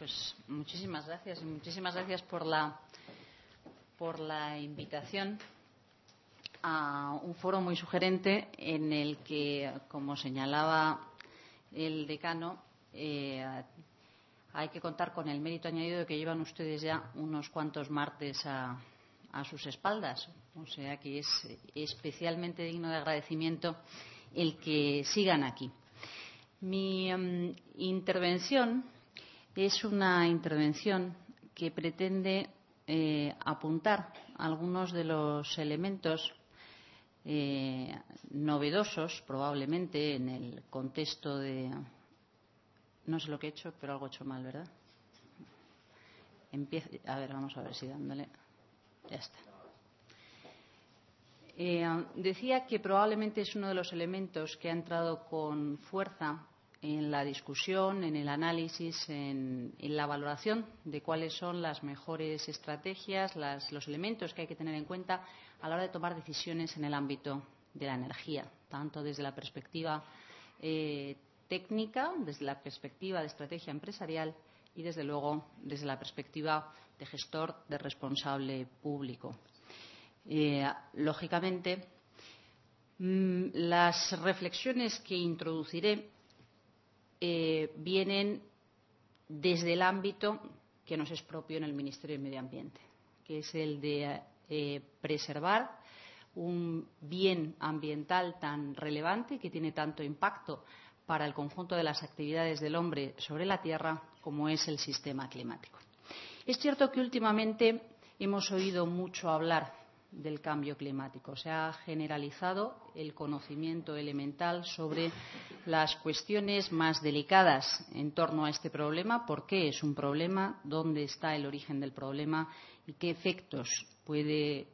Pues muchísimas gracias y muchísimas gracias por la, por la invitación a un foro muy sugerente en el que, como señalaba el decano, eh, hay que contar con el mérito añadido de que llevan ustedes ya unos cuantos martes a, a sus espaldas. O sea que es especialmente digno de agradecimiento el que sigan aquí. Mi um, intervención es una intervención que pretende eh, apuntar algunos de los elementos eh, novedosos, probablemente, en el contexto de. No sé lo que he hecho, pero algo he hecho mal, ¿verdad? A ver, vamos a ver si dándole. Ya está. Eh, decía que probablemente es uno de los elementos que ha entrado con fuerza en la discusión, en el análisis, en, la valoración de cuáles son las mejores estrategias, las, los elementos que hay que tener en cuenta a la hora de tomar decisiones en el ámbito de la energía, tanto desde la perspectiva eh, técnica, desde la perspectiva de estrategia empresarial y, desde luego, desde la perspectiva de gestor, de responsable público. Eh, lógicamente, mmm, las reflexiones que introduciré eh, vienen desde el ámbito que nos es propio en el Ministerio de Medio Ambiente, que es el de eh, preservar un bien ambiental tan relevante que tiene tanto impacto para el conjunto de las actividades del hombre sobre la Tierra como es el sistema climático. Es cierto que últimamente hemos oído mucho hablar del cambio climático. Se ha generalizado el conocimiento elemental sobre las cuestiones más delicadas en torno a este problema, por qué es un problema, dónde está el origen del problema y qué efectos puede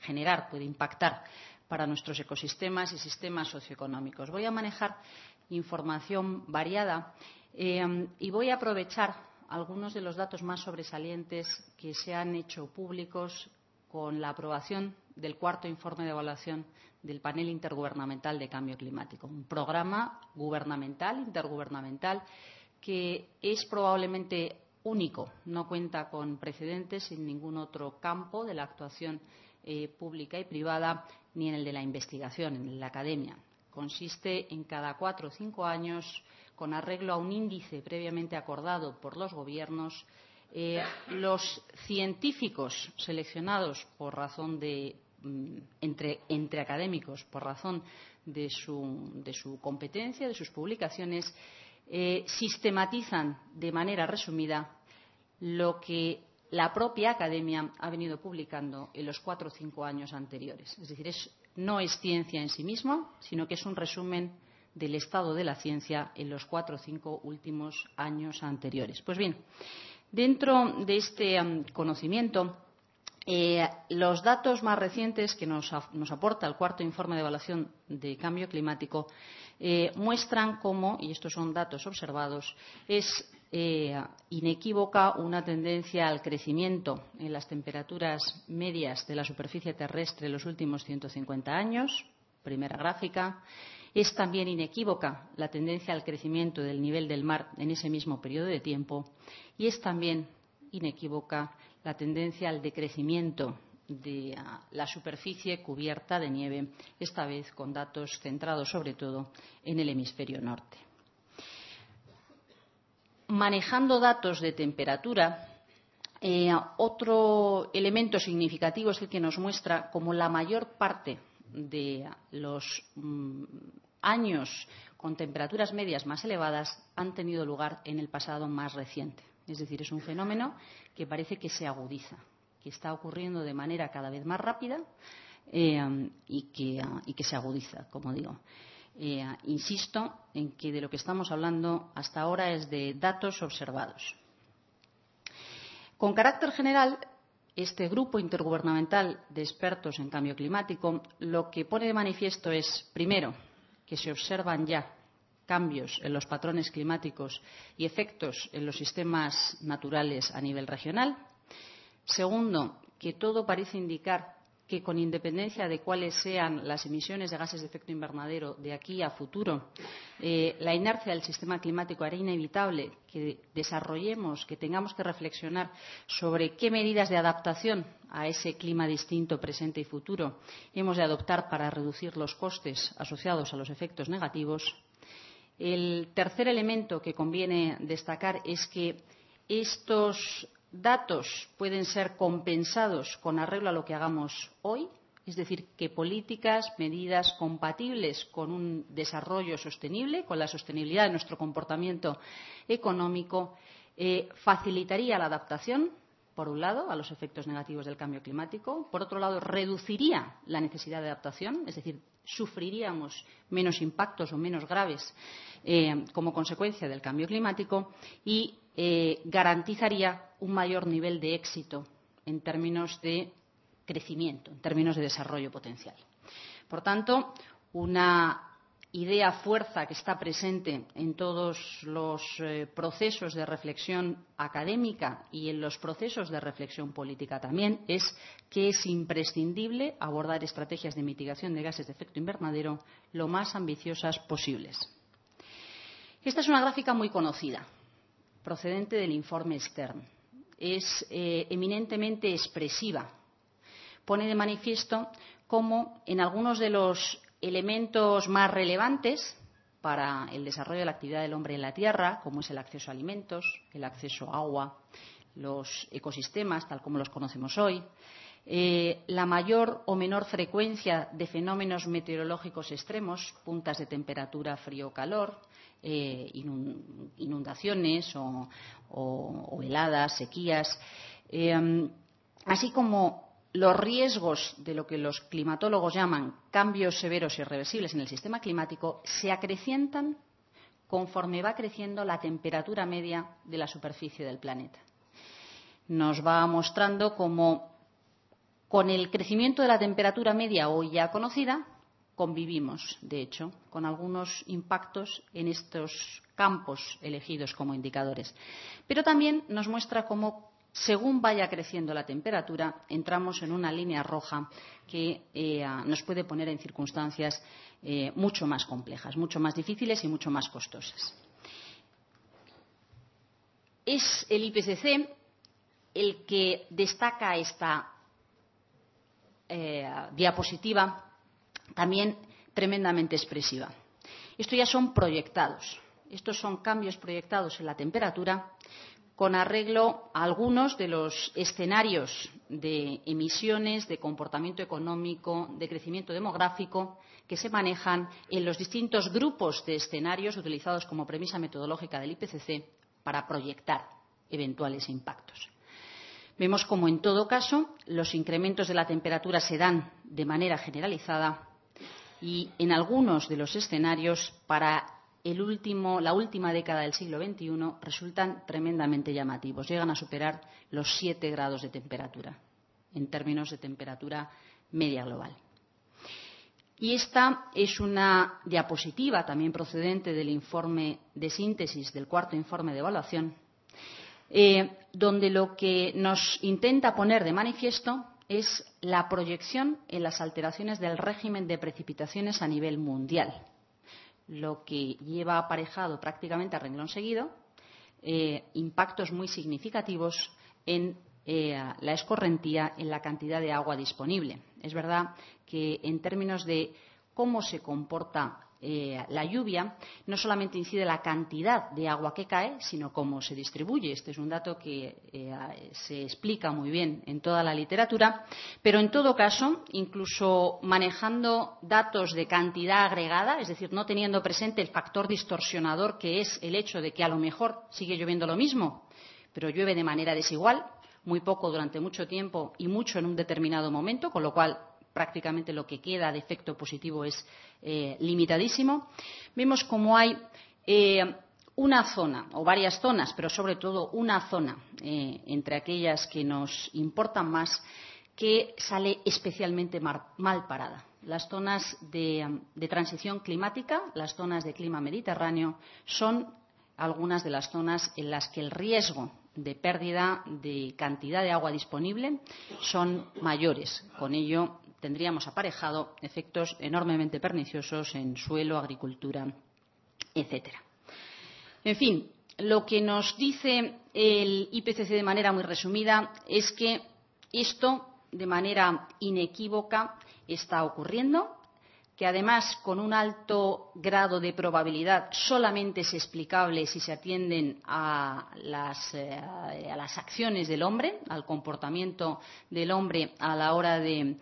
generar, puede impactar para nuestros ecosistemas y sistemas socioeconómicos. Voy a manejar información variada eh, y voy a aprovechar algunos de los datos más sobresalientes que se han hecho públicos con la aprobación del cuarto informe de evaluación del panel intergubernamental de cambio climático, un programa gubernamental, intergubernamental, que es probablemente único, no cuenta con precedentes en ningún otro campo de la actuación eh, pública y privada ni en el de la investigación, en la academia. Consiste en cada cuatro o cinco años, con arreglo a un índice previamente acordado por los gobiernos, los científicos seleccionados por razón de mm, entre, académicos por razón de su, competencia, de sus publicaciones, eh, sistematizan de manera resumida lo que la propia academia ha venido publicando en los cuatro o cinco años anteriores. Es decir, no es ciencia en sí misma, sino que es un resumen del estado de la ciencia en los cuatro o cinco últimos años anteriores. Pues bien, Dentro de este conocimiento, eh, los datos más recientes que nos, nos, aporta el cuarto informe de evaluación de cambio climático eh, muestran cómo, y estos son datos observados, es eh, inequívoca una tendencia al crecimiento en las temperaturas medias de la superficie terrestre en los últimos 150 años, primera gráfica, es también inequívoca la tendencia al crecimiento del nivel del mar en ese mismo periodo de tiempo y es también inequívoca la tendencia al decrecimiento de la superficie cubierta de nieve, esta vez con datos centrados sobre todo en el hemisferio norte. Manejando datos de temperatura, eh, otro elemento significativo es el que nos muestra cómo la mayor parte de los mm, años con temperaturas medias más elevadas han tenido lugar en el pasado más reciente. Es decir, es un fenómeno que parece que se agudiza, que está ocurriendo de manera cada vez más rápida eh, y, que, se agudiza, como digo. Eh, insisto en que de lo que estamos hablando hasta ahora es de datos observados. Con carácter general, este grupo intergubernamental de expertos en cambio climático lo que pone de manifiesto es, primero, que se observan ya cambios en los patrones climáticos y efectos en los sistemas naturales a nivel regional. Segundo, que todo parece indicar que con independencia de cuáles sean las emisiones de gases de efecto invernadero de aquí a futuro, eh, la inercia del sistema climático hará inevitable que desarrollemos, que tengamos que reflexionar sobre qué medidas de adaptación a ese clima distinto presente y futuro hemos de adoptar para reducir los costes asociados a los efectos negativos. El tercer elemento que conviene destacar es que estos datos pueden ser compensados con arreglo a lo que hagamos hoy, es decir, que políticas, medidas compatibles con un desarrollo sostenible, con la sostenibilidad de nuestro comportamiento económico, eh, facilitaría la adaptación, por un lado, a los efectos negativos del cambio climático, por otro lado, reduciría la necesidad de adaptación, es decir, sufriríamos menos impactos o menos graves eh, como consecuencia del cambio climático y eh, garantizaría un mayor nivel de éxito en términos de crecimiento, en términos de desarrollo potencial. Por tanto, una idea fuerza que está presente en todos los eh, procesos de reflexión académica y en los procesos de reflexión política también es que es imprescindible abordar estrategias de mitigación de gases de efecto invernadero lo más ambiciosas posibles. Esta es una gráfica muy conocida procedente del informe Stern. Es eh, eminentemente expresiva. Pone de manifiesto cómo en algunos de los elementos más relevantes para el desarrollo de la actividad del hombre en la Tierra, como es el acceso a alimentos, el acceso a agua, los ecosistemas, tal como los conocemos hoy, eh, la mayor o menor frecuencia de fenómenos meteorológicos extremos, puntas de temperatura frío-calor, eh, inundaciones o, heladas, sequías, eh, así como los riesgos de lo que los climatólogos llaman cambios severos y irreversibles en el sistema climático se acrecientan conforme va creciendo la temperatura media de la superficie del planeta. Nos va mostrando cómo con el crecimiento de la temperatura media hoy ya conocida convivimos, de hecho, con algunos impactos en estos campos elegidos como indicadores. Pero también nos muestra cómo, según vaya creciendo la temperatura, entramos en una línea roja que eh, nos puede poner en circunstancias eh, mucho más complejas, mucho más difíciles y mucho más costosas. Es el IPCC el que destaca esta eh, diapositiva también tremendamente expresiva. Estos ya son proyectados. Estos son cambios proyectados en la temperatura con arreglo a algunos de los escenarios de emisiones, de comportamiento económico, de crecimiento demográfico que se manejan en los distintos grupos de escenarios utilizados como premisa metodológica del IPCC para proyectar eventuales impactos. Vemos como, en todo caso, los incrementos de la temperatura se dan de manera generalizada y en algunos de los escenarios para la última década del siglo XXI resultan tremendamente llamativos. Llegan a superar los siete grados de temperatura en términos de temperatura media global. Y esta es una diapositiva también procedente del informe de síntesis del cuarto informe de evaluación, eh, donde lo que nos intenta poner de manifiesto es la proyección en las alteraciones del régimen de precipitaciones a nivel mundial, lo que lleva aparejado prácticamente a renglón seguido eh, impactos muy significativos en eh, la escorrentía, en la cantidad de agua disponible. Es verdad que en términos de cómo se comporta la lluvia no solamente incide la cantidad de agua que cae, sino cómo se distribuye. Este es un dato que eh, se explica muy bien en toda la literatura, pero en todo caso, incluso manejando datos de cantidad agregada, es decir, no teniendo presente el factor distorsionador que es el hecho de que a lo mejor sigue lloviendo lo mismo, pero llueve de manera desigual, muy poco durante mucho tiempo y mucho en un determinado momento, con lo cual prácticamente lo que queda de efecto positivo es eh, limitadísimo, vemos como hay eh, una zona o varias zonas, pero sobre todo una zona eh, entre aquellas que nos importan más que sale especialmente mal parada. Las zonas de, transición climática, las zonas de clima mediterráneo, son algunas de las zonas en las que el riesgo de pérdida de cantidad de agua disponible son mayores. Con ello tendríamos aparejado efectos enormemente perniciosos en suelo, agricultura, etcétera. En fin, lo que nos dice el IPCC de manera muy resumida es que esto, de manera inequívoca, está ocurriendo que además con un alto grado de probabilidad solamente es explicable si se atienden a las, eh, acciones del hombre, al comportamiento del hombre a la hora de,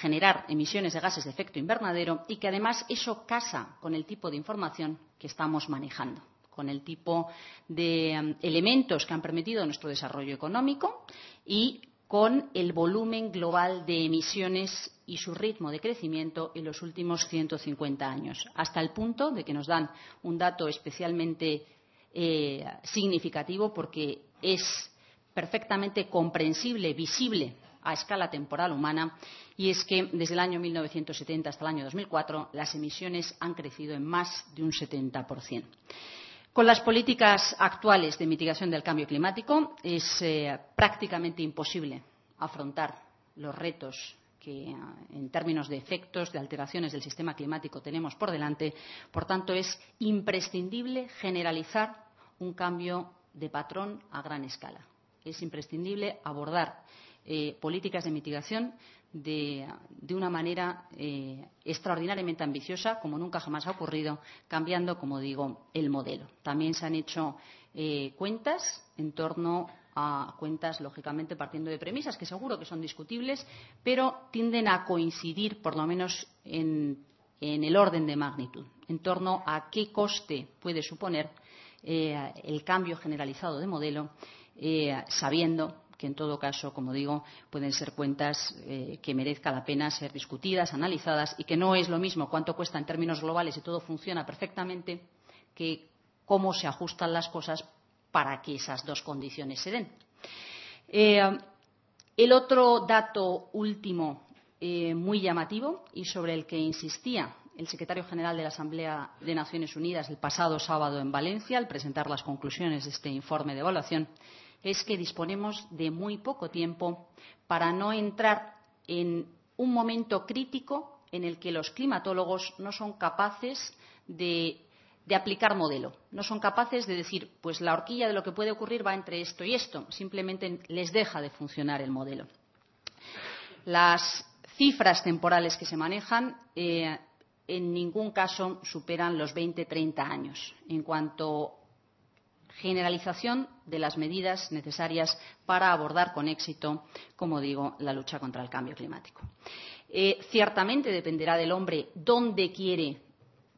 generar emisiones de gases de efecto invernadero y que además eso casa con el tipo de información que estamos manejando con el tipo de um, elementos que han permitido nuestro desarrollo económico y con el volumen global de emisiones y su ritmo de crecimiento en los últimos 150 años, hasta el punto de que nos dan un dato especialmente eh, significativo porque es perfectamente comprensible, visible a escala temporal humana, y es que desde el año 1970 hasta el año 2004 las emisiones han crecido en más de un 70%. Con las políticas actuales de mitigación del cambio climático es eh, prácticamente imposible afrontar los retos que en términos de efectos, de alteraciones del sistema climático tenemos por delante. Por tanto, es imprescindible generalizar un cambio de patrón a gran escala. Es imprescindible abordar eh, políticas de mitigación de, una manera eh, extraordinariamente ambiciosa, como nunca jamás ha ocurrido, cambiando, como digo, el modelo. También se han hecho eh, cuentas en torno a cuentas, lógicamente, partiendo de premisas que seguro que son discutibles, pero tienden a coincidir, por lo menos en, el orden de magnitud, en torno a qué coste puede suponer eh, el cambio generalizado de modelo, sabiendo que en todo caso, como digo, pueden ser cuentas eh, que merezca la pena ser discutidas, analizadas y que no es lo mismo cuánto cuesta en términos globales y todo funciona perfectamente que cómo se ajustan las cosas para que esas dos condiciones se den. Eh, el otro dato último eh, muy llamativo y sobre el que insistía el secretario general de la Asamblea de Naciones Unidas el pasado sábado en Valencia al presentar las conclusiones de este informe de evaluación es que disponemos de muy poco tiempo para no entrar en un momento crítico en el que los climatólogos no son capaces de, aplicar modelo, no son capaces de decir, pues la horquilla de lo que puede ocurrir va entre esto y esto, simplemente les deja de funcionar el modelo. Las cifras temporales que se manejan eh, en ningún caso superan los 20-30 años en cuanto generalización de las medidas necesarias para abordar con éxito, como digo, la lucha contra el cambio climático. Eh, ciertamente dependerá del hombre dónde quiere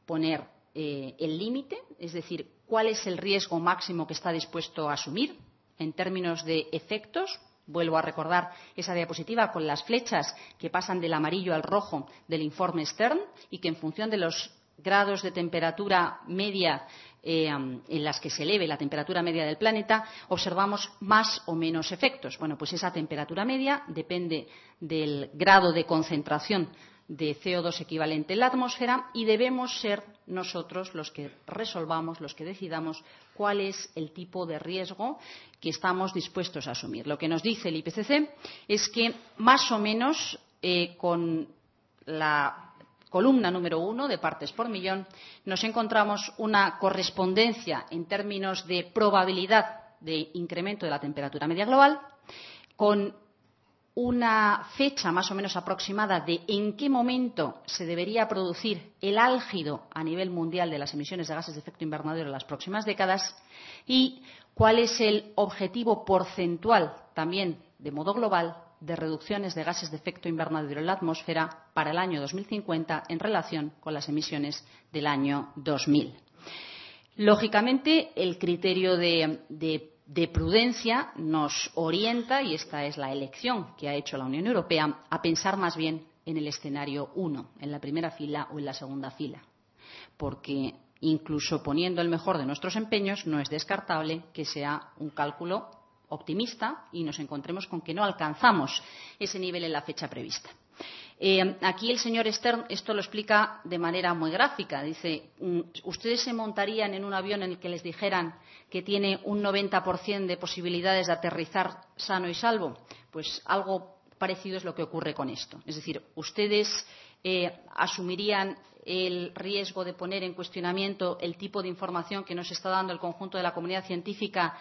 poner eh, el límite, es decir, cuál es el riesgo máximo que está dispuesto a asumir en términos de efectos. Vuelvo a recordar esa diapositiva con las flechas que pasan del amarillo al rojo del informe Stern y que en función de los grados de temperatura media eh, en las que se eleve la temperatura media del planeta, observamos más o menos efectos. Bueno, pues esa temperatura media depende del grado de concentración de CO2 equivalente en la atmósfera y debemos ser nosotros los que resolvamos, los que decidamos cuál es el tipo de riesgo que estamos dispuestos a asumir. Lo que nos dice el IPCC es que más o menos eh, con la columna número uno de partes por millón, nos encontramos una correspondencia en términos de probabilidad de incremento de la temperatura media global con una fecha más o menos aproximada de en qué momento se debería producir el álgido a nivel mundial de las emisiones de gases de efecto invernadero en las próximas décadas y cuál es el objetivo porcentual también de modo global de reducciones de gases de efecto invernadero en la atmósfera para el año 2050 en relación con las emisiones del año 2000. Lógicamente, el criterio de, de, de, prudencia nos orienta, y esta es la elección que ha hecho la Unión Europea, a pensar más bien en el escenario 1, en la primera fila o en la segunda fila. Porque incluso poniendo el mejor de nuestros empeños, no es descartable que sea un cálculo optimista y nos encontremos con que no alcanzamos ese nivel en la fecha prevista. Eh, aquí el señor Stern esto lo explica de manera muy gráfica. Dice, mm, ¿ustedes se montarían en un avión en el que les dijeran que tiene un 90% de posibilidades de aterrizar sano y salvo? Pues algo parecido es lo que ocurre con esto. Es decir, ustedes eh, asumirían el riesgo de poner en cuestionamiento el tipo de información que nos está dando el conjunto de la comunidad científica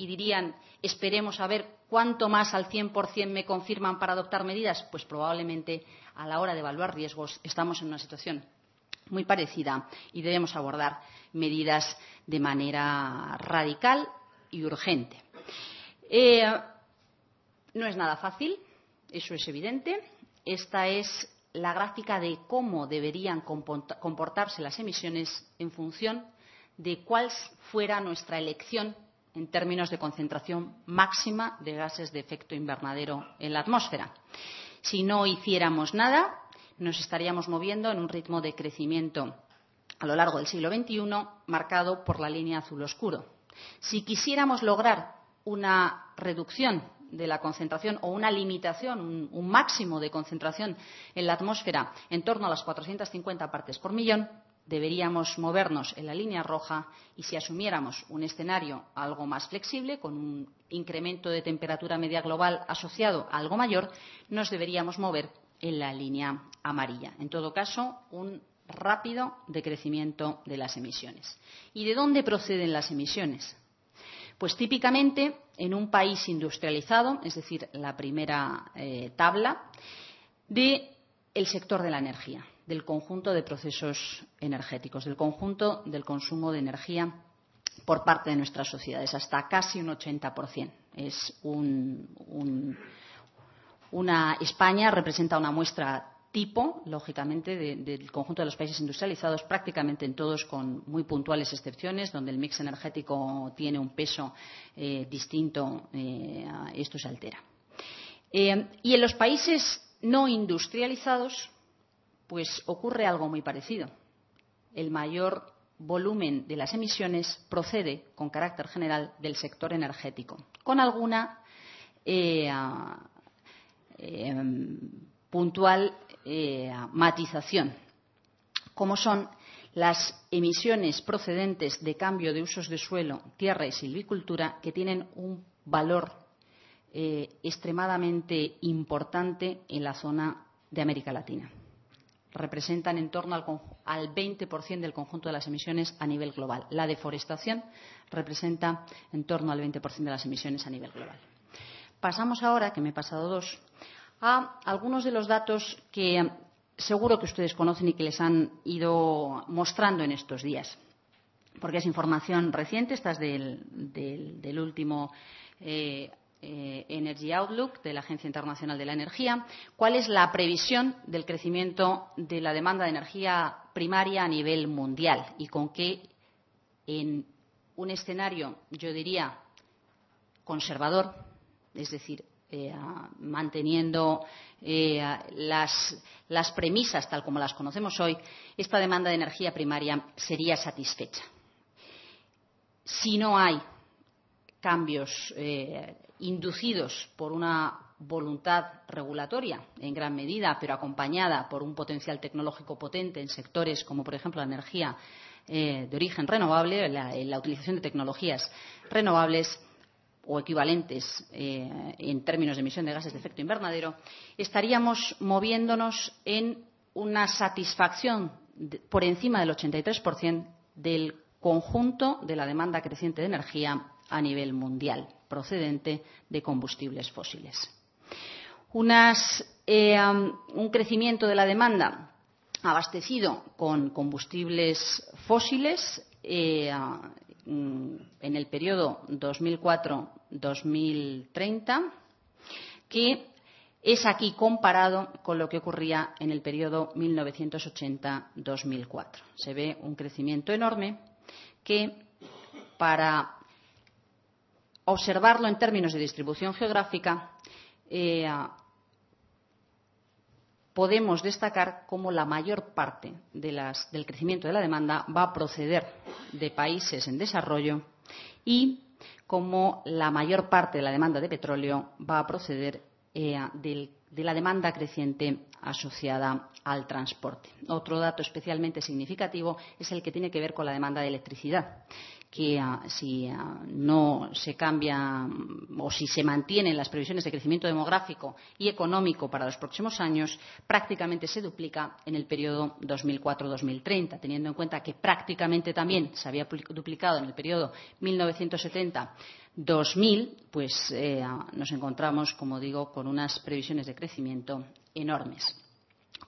y dirían esperemos a ver cuánto más al 100% me confirman para adoptar medidas, pues probablemente a la hora de evaluar riesgos estamos en una situación muy parecida y debemos abordar medidas de manera radical y urgente. Eh, no es nada fácil, eso es evidente. Esta es la gráfica de cómo deberían comportarse las emisiones en función de cuál fuera nuestra elección en términos de concentración máxima de gases de efecto invernadero en la atmósfera. Si no hiciéramos nada, nos estaríamos moviendo en un ritmo de crecimiento a lo largo del siglo XXI marcado por la línea azul oscuro. Si quisiéramos lograr una reducción de la concentración o una limitación, un, un, máximo de concentración en la atmósfera en torno a las 450 partes por millón, deberíamos movernos en la línea roja y si asumiéramos un escenario algo más flexible, con un incremento de temperatura media global asociado a algo mayor, nos deberíamos mover en la línea amarilla. En todo caso, un rápido decrecimiento de las emisiones. ¿Y de dónde proceden las emisiones? Pues típicamente en un país industrializado, es decir, la primera eh, tabla, del de sector de la energía del conjunto de procesos energéticos, del conjunto del consumo de energía por parte de nuestras sociedades, hasta casi un 80%. Es un, un, una España representa una muestra tipo, lógicamente, de, del conjunto de los países industrializados, prácticamente en todos, con muy puntuales excepciones, donde el mix energético tiene un peso eh, distinto, eh, esto se altera. Eh, y en los países no industrializados, pues ocurre algo muy parecido. El mayor volumen de las emisiones procede, con carácter general, del sector energético, con alguna eh, eh, puntual eh, matización, como son las emisiones procedentes de cambio de usos de suelo, tierra y silvicultura, que tienen un valor extremadamente importante en la zona de América Latina representan en torno al, al 20% del conjunto de las emisiones a nivel global. La deforestación representa en torno al 20% de las emisiones a nivel global. Pasamos ahora, que me he pasado dos, a algunos de los datos que seguro que ustedes conocen y que les han ido mostrando en estos días, porque es información reciente, esta es del, del, último eh, Energy Outlook de la Agencia Internacional de la Energía, cuál es la previsión del crecimiento de la demanda de energía primaria a nivel mundial y con qué en un escenario, yo diría, conservador, es decir, eh, manteniendo eh, las premisas tal como las conocemos hoy, esta demanda de energía primaria sería satisfecha. Si no hay cambios eh, inducidos por una voluntad regulatoria en gran medida, pero acompañada por un potencial tecnológico potente en sectores como, por ejemplo, la energía eh, de origen renovable, la, la, utilización de tecnologías renovables o equivalentes eh, en términos de emisión de gases de efecto invernadero, estaríamos moviéndonos en una satisfacción por encima del 83% del conjunto de la demanda creciente de energía a nivel mundial procedente de combustibles fósiles. Eh, un crecimiento de la demanda abastecido con combustibles fósiles eh, en el periodo 2004-2030, que es aquí comparado con lo que ocurría en el periodo 1980-2004. Se ve un crecimiento enorme que para observarlo en términos de distribución geográfica, eh, podemos destacar cómo la mayor parte del crecimiento de la demanda va a proceder de países en desarrollo y cómo la mayor parte de la demanda de petróleo va a proceder eh, de la demanda creciente asociada al transporte. Otro dato especialmente significativo es el que tiene que ver con la demanda de electricidad que ah, si ah, no se cambia o si se mantienen las previsiones de crecimiento demográfico y económico para los próximos años, prácticamente se duplica en el periodo 2004-2030, teniendo en cuenta que prácticamente también se había duplicado en el periodo 1970-2000, pues eh, nos encontramos, como digo, con unas previsiones de crecimiento enormes.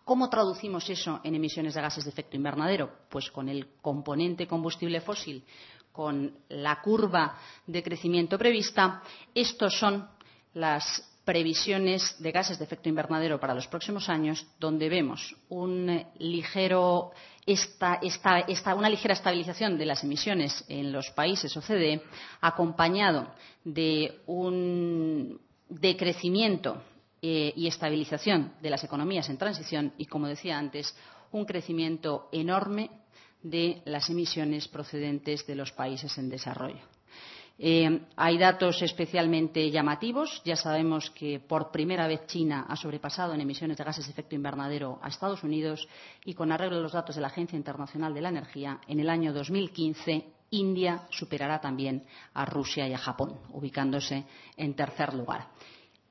¿Cómo traducimos eso en emisiones de gases de efecto invernadero? Pues con el componente combustible fósil con la curva de crecimiento prevista, estos son las previsiones de gases de efecto invernadero para los próximos años, donde vemos un ligero, una ligera estabilización de las emisiones en los países OCDE, acompañado de un decrecimiento eh, y estabilización de las economías en transición y, como decía antes, un crecimiento enorme de las emisiones procedentes de los países en desarrollo. Eh, hay datos especialmente llamativos. Ya sabemos que por primera vez China ha sobrepasado en emisiones de gases de efecto invernadero a Estados Unidos y con arreglo de los datos de la Agencia Internacional de la Energía, en el año 2015 India superará también a Rusia y a Japón, ubicándose en tercer lugar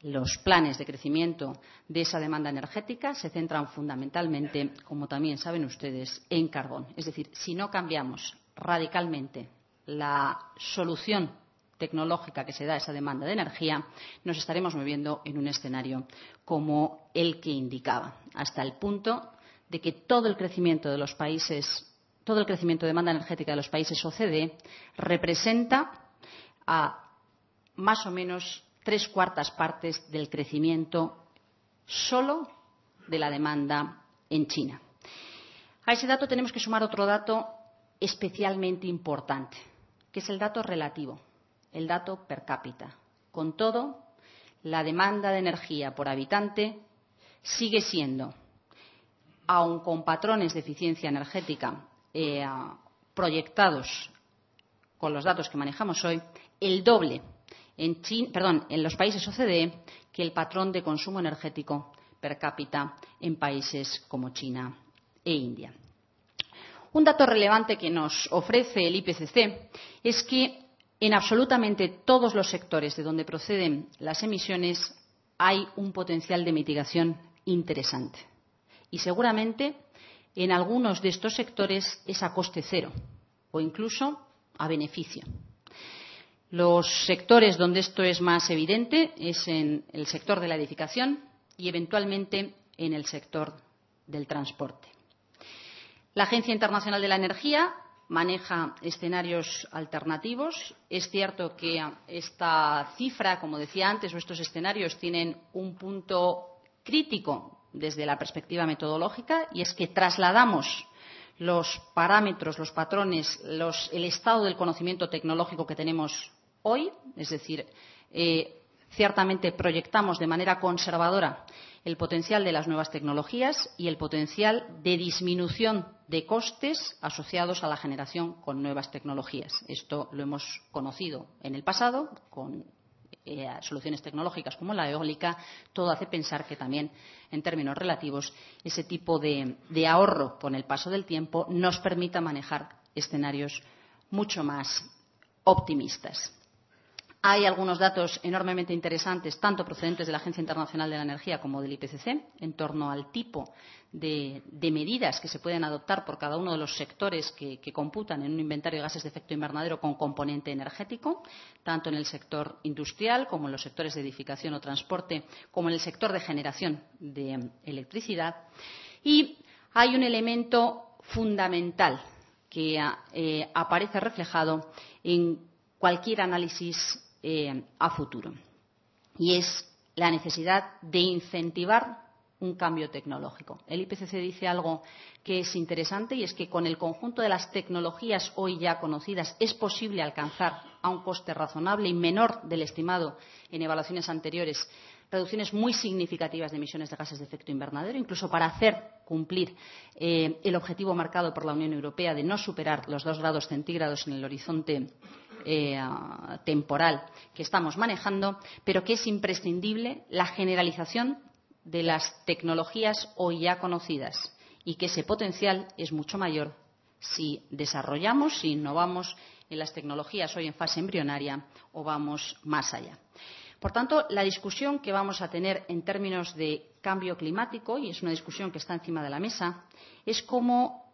los planes de crecimiento de esa demanda energética se centran fundamentalmente, como también saben ustedes, en carbón. Es decir, si no cambiamos radicalmente la solución tecnológica que se da esa demanda de energía, nos estaremos moviendo en un escenario como el que indicaba, hasta el punto de que todo el crecimiento de los países, todo el crecimiento de demanda energética de los países OCDE representa a más o menos tres cuartas partes del crecimiento solo de la demanda en China. A ese dato tenemos que sumar otro dato especialmente importante, que es el dato relativo, el dato per cápita. Con todo, la demanda de energía por habitante sigue siendo, aun con patrones de eficiencia energética eh, proyectados con los datos que manejamos hoy, el doble en, los países OCDE que el patrón de consumo energético per cápita en países como China e India. Un dato relevante que nos ofrece el IPCC es que en absolutamente todos los sectores de donde proceden las emisiones hay un potencial de mitigación interesante. Y seguramente en algunos de estos sectores es a coste cero o incluso a beneficio. Los sectores donde esto es más evidente es en el sector de la edificación y eventualmente en el sector del transporte. La Agencia Internacional de la Energía maneja escenarios alternativos. Es cierto que esta cifra, como decía antes, o estos escenarios tienen un punto crítico desde la perspectiva metodológica y es que trasladamos los parámetros, los patrones, el estado del conocimiento tecnológico que tenemos hoy, es decir, eh, ciertamente proyectamos de manera conservadora el potencial de las nuevas tecnologías y el potencial de disminución de costes asociados a la generación con nuevas tecnologías. Esto lo hemos conocido en el pasado con eh, soluciones tecnológicas como la eólica. Todo hace pensar que también, en términos relativos, ese tipo de ahorro con el paso del tiempo nos permita manejar escenarios mucho más optimistas. Hay algunos datos enormemente interesantes, tanto procedentes de la Agencia Internacional de la Energía como del IPCC, en torno al tipo de, medidas que se pueden adoptar por cada uno de los sectores que, computan en un inventario de gases de efecto invernadero con componente energético, tanto en el sector industrial como en los sectores de edificación o transporte, como en el sector de generación de electricidad. Y hay un elemento fundamental que eh, aparece reflejado en cualquier análisis eh, a futuro. Y es la necesidad de incentivar un cambio tecnológico. El IPCC dice algo que es interesante y es que con el conjunto de las tecnologías hoy ya conocidas es posible alcanzar a un coste razonable y menor del estimado en evaluaciones anteriores reducciones muy significativas de emisiones de gases de efecto invernadero, incluso para hacer cumplir eh, el objetivo marcado por la Unión Europea de no superar los dos grados centígrados en el horizonte eh, temporal que estamos manejando, pero que es imprescindible la generalización de las tecnologías hoy ya conocidas y que ese potencial es mucho mayor si desarrollamos, si innovamos en las tecnologías hoy en fase embrionaria o vamos más allá. Por tanto, la discusión que vamos a tener en términos de cambio climático, y es una discusión que está encima de la mesa, es cómo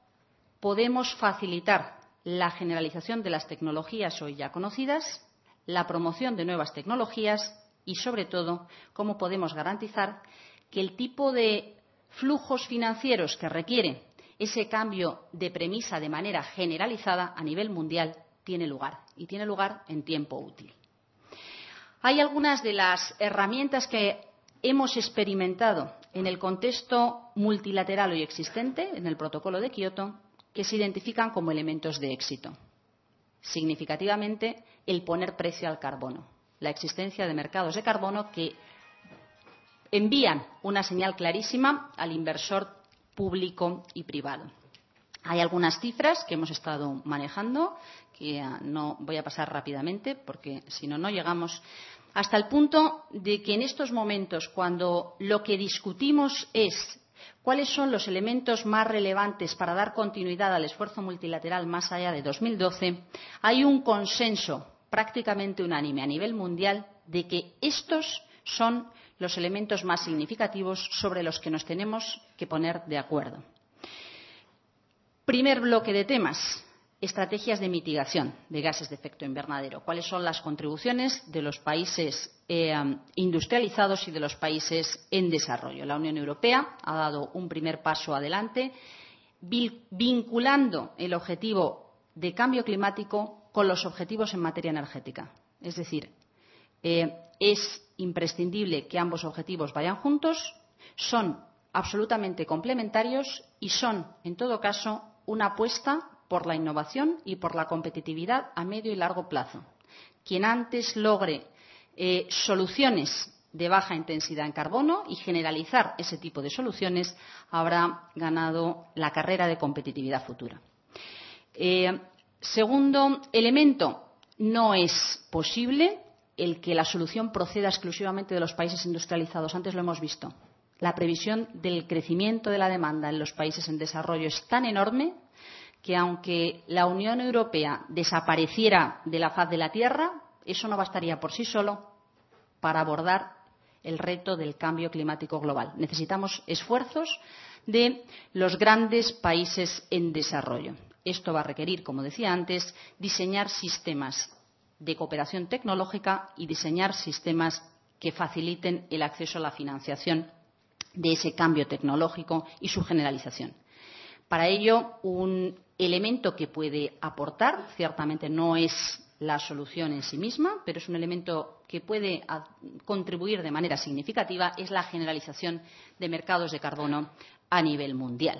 podemos facilitar la generalización de las tecnologías hoy ya conocidas, la promoción de nuevas tecnologías y, sobre todo, cómo podemos garantizar que el tipo de flujos financieros que requiere ese cambio de premisa de manera generalizada a nivel mundial tiene lugar y tiene lugar en tiempo útil. Hay algunas de las herramientas que hemos experimentado en el contexto multilateral hoy existente, en el protocolo de Kioto, que se identifican como elementos de éxito. Significativamente, el poner precio al carbono, la existencia de mercados de carbono que envían una señal clarísima al inversor público y privado. Hay algunas cifras que hemos estado manejando que no voy a pasar rápidamente porque si no, no llegamos hasta el punto de que en estos momentos, cuando lo que discutimos es cuáles son los elementos más relevantes para dar continuidad al esfuerzo multilateral más allá de 2012, hay un consenso prácticamente unánime a nivel mundial de que estos son los elementos más significativos sobre los que nos tenemos que poner de acuerdo. Primer bloque de temas estrategias de mitigación de gases de efecto invernadero. ¿Cuáles son las contribuciones de los países eh, industrializados y de los países en desarrollo? La Unión Europea ha dado un primer paso adelante vinculando el objetivo de cambio climático con los objetivos en materia energética. Es decir, eh, es imprescindible que ambos objetivos vayan juntos, son absolutamente complementarios y son, en todo caso, una apuesta por la innovación y por la competitividad a medio y largo plazo. Quien antes logre eh, soluciones de baja intensidad en carbono y generalizar ese tipo de soluciones habrá ganado la carrera de competitividad futura. Eh, segundo elemento, no es posible el que la solución proceda exclusivamente de los países industrializados. Antes lo hemos visto. La previsión del crecimiento de la demanda en los países en desarrollo es tan enorme que aunque la Unión Europea desapareciera de la faz de la Tierra, eso no bastaría por sí solo para abordar el reto del cambio climático global. Necesitamos esfuerzos de los grandes países en desarrollo. Esto va a requerir, como decía antes, diseñar sistemas de cooperación tecnológica y diseñar sistemas que faciliten el acceso a la financiación de ese cambio tecnológico y su generalización. Para ello, un elemento que puede aportar, ciertamente no es la solución en sí misma, pero es un elemento que puede contribuir de manera significativa, es la generalización de mercados de carbono a nivel mundial.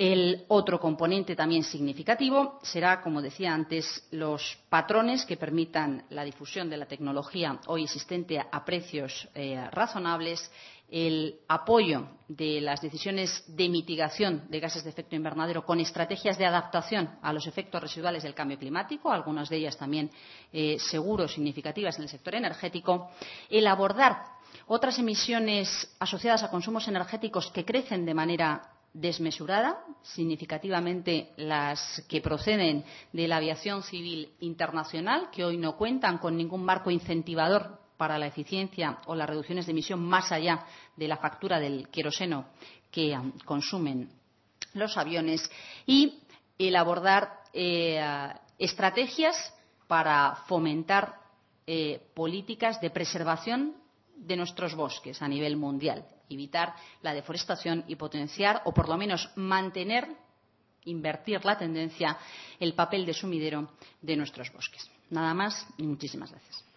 El otro componente también significativo será, como decía antes, los patrones que permitan la difusión de la tecnología hoy existente a precios eh, razonables el apoyo de las decisiones de mitigación de gases de efecto invernadero con estrategias de adaptación a los efectos residuales del cambio climático, algunas de ellas también eh, seguros significativas en el sector energético, el abordar otras emisiones asociadas a consumos energéticos que crecen de manera desmesurada, significativamente las que proceden de la aviación civil internacional, que hoy no cuentan con ningún marco incentivador para la eficiencia o las reducciones de emisión más allá de la factura del queroseno que um, consumen los aviones y el abordar eh, estrategias para fomentar eh, políticas de preservación de nuestros bosques a nivel mundial, evitar la deforestación y potenciar o por lo menos mantener invertir la tendencia el papel de sumidero de nuestros bosques. Nada más y muchísimas gracias.